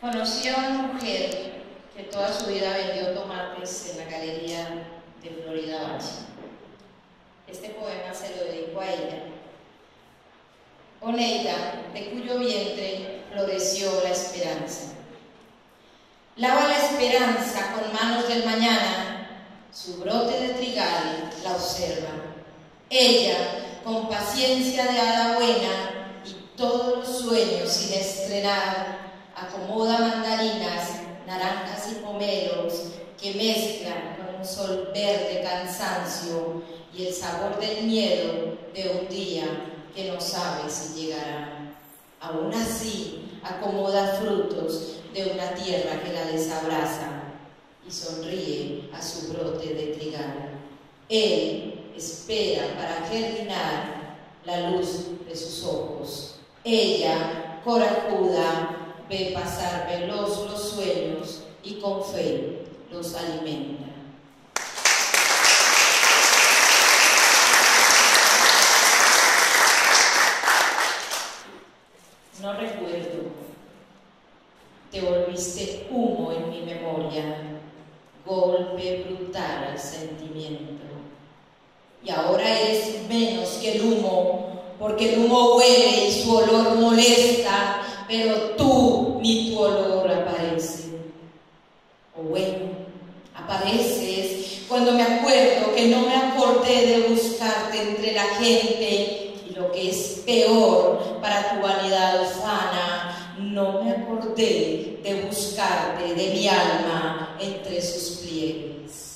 Conocí a una mujer que toda su vida vendió tomates en la galería de Florida Valle. Este poema se lo dedico a ella. Oneida, de cuyo vientre floreció la esperanza. Lava la esperanza con manos del mañana, su brote de trigal la observa. Ella, con paciencia de hada buena y todos los sueños sin estrenar, acomoda mandarinas, naranjas y pomelos que mezclan con un sol verde cansancio y el sabor del miedo de un día que no sabe si llegará. Aún así, acomoda frutos de una tierra que la desabraza y sonríe a su brote de trigal. Él espera para germinar la luz de sus ojos. Ella, corajuda, ve pasar veloz los sueños y con fe los alimenta. No recuerdo, te volviste humo en mi memoria, golpe brutal al sentimiento. Y ahora eres menos que el humo, porque el humo huele y su olor molesta, pero tú ni tu olor aparece. O bueno, apareces cuando me acuerdo que no me acordé de buscarte entre la gente y lo que es peor para tu vanidad ufana, no me acordé de buscarte de mi alma entre sus pliegues.